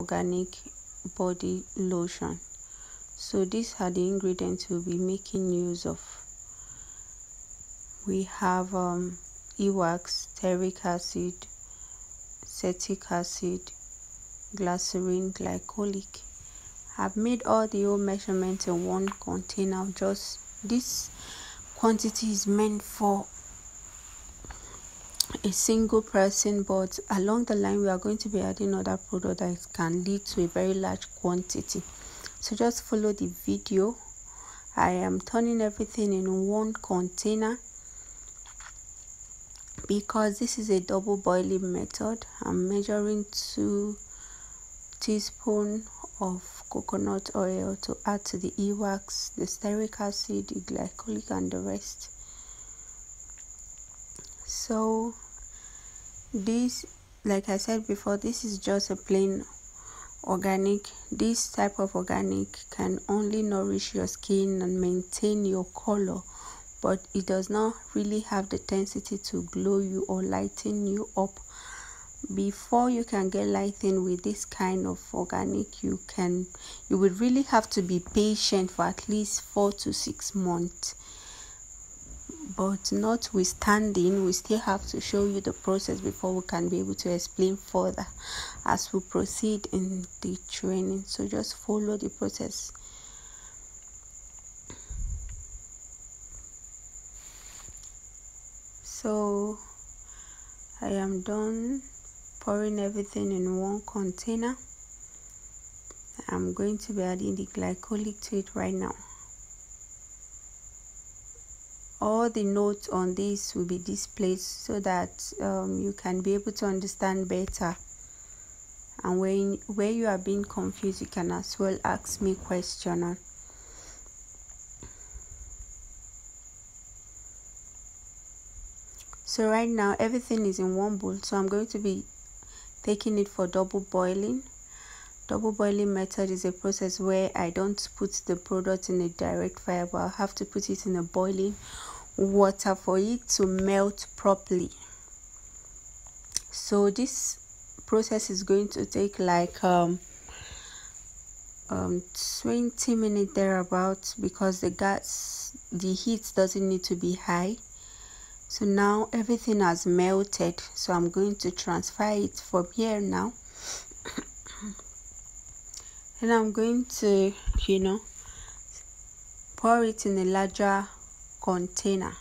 organic body lotion. So these are the ingredients we'll be making use of. We have um, ewax stearic acid acetic acid glycerin glycolic. I've made all the old measurements in one container. Just this quantity is meant for a single person but along the line we are going to be adding other product that can lead to a very large quantity. So just follow the video. I am turning everything in one container because this is a double boiling method. I'm measuring two teaspoon of coconut oil to add to the ewax the stearic acid the glycolic and the rest. So this like i said before this is just a plain organic. This type of organic can only nourish your skin and maintain your color but it does not really have the tendency to glow you or lighten you up. Before you can get lighting with this kind of organic you can you would really have to be patient for at least four to six months but notwithstanding we still have to show you the process before we can be able to explain further as we proceed in the training. So just follow the process. So i am done pouring everything in one container. I'm going to be adding the glycolic to it right now all the notes on this will be displayed so that um, you can be able to understand better. And when where you are being confused you can as well ask me question on. So right now everything is in one bowl. So i'm going to be taking it for double boiling. Double boiling method is a process where i don't put the product in a direct fire but i have to put it in a boiling water for it to melt properly. So this process is going to take like um, um 20 minutes thereabouts because the gas the heat doesn't need to be high. So now everything has melted. So i'm going to transfer it from here now. And i'm going to you know pour it in a larger container.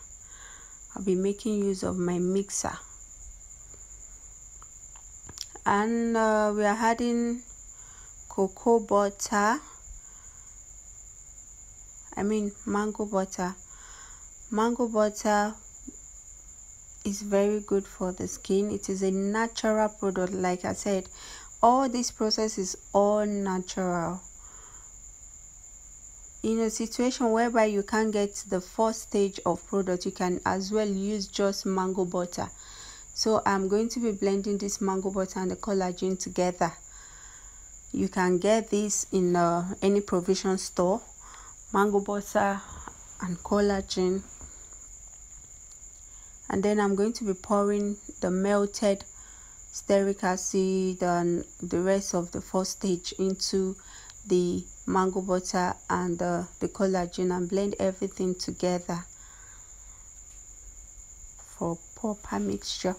I'll be making use of my mixer. And uh, we are adding cocoa butter. I mean mango butter. Mango butter is very good for the skin. It is a natural product like I said. All this process is all natural in a situation whereby you can't get the first stage of product you can as well use just mango butter. So i'm going to be blending this mango butter and the collagen together. You can get this in uh, any provision store. Mango butter and collagen. And then i'm going to be pouring the melted stearic acid and the rest of the first stage into the mango butter and uh, the collagen and blend everything together for proper mixture.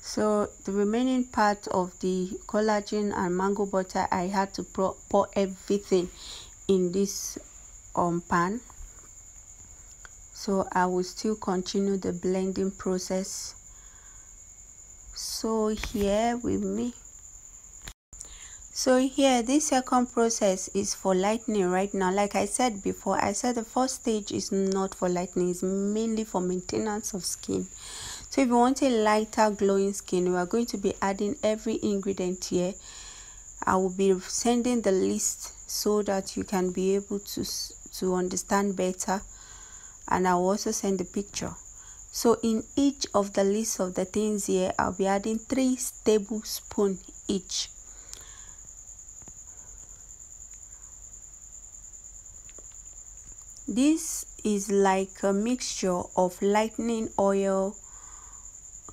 So the remaining part of the collagen and mango butter i had to pour, everything in this um, pan. So i will still continue the blending process. So here with me so here this second process is for lightening right now. Like i said before i said the first stage is not for lightening it's mainly for maintenance of skin. So if you want a lighter glowing skin we are going to be adding every ingredient here. I will be sending the list so that you can be able to to understand better. And i will also send the picture. So in each of the list of the things here i'll be adding three tablespoons each This is like a mixture of lightning oil,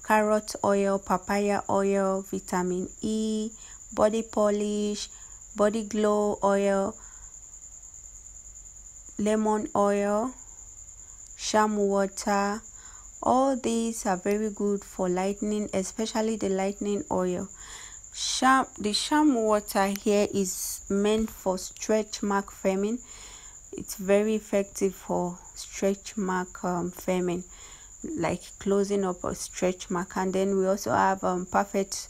carrot oil papaya oil vitamin e body polish body glow oil lemon oil sham water. All these are very good for lightening especially the lightening oil. Sham the sham water here is meant for stretch mark firming it's very effective for stretch mark um, firming like closing up a stretch mark. And then we also have um, perfect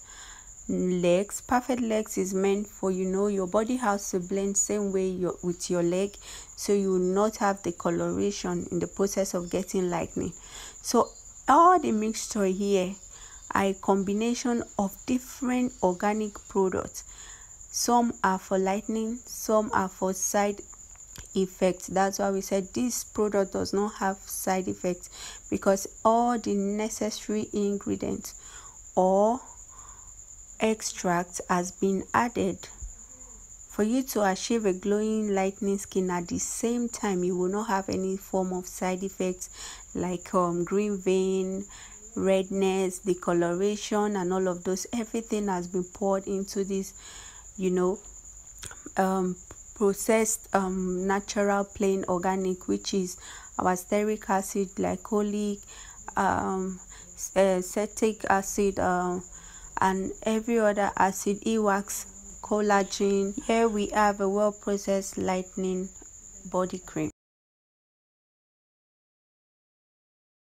legs. Perfect legs is meant for you know your body has to blend same way your, with your leg so you will not have the coloration in the process of getting lightning. So all the mixture here are a combination of different organic products. Some are for lightning some are for side effects. That's why we said this product does not have side effects because all the necessary ingredients or extract has been added. For you to achieve a glowing lightening skin at the same time you will not have any form of side effects like um, green vein redness discoloration and all of those. Everything has been poured into this you know um, processed um, natural plain organic which is our stearic acid glycolic um, acetic acid uh, and every other acid. E-wax collagen. Here we have a well processed lightening body cream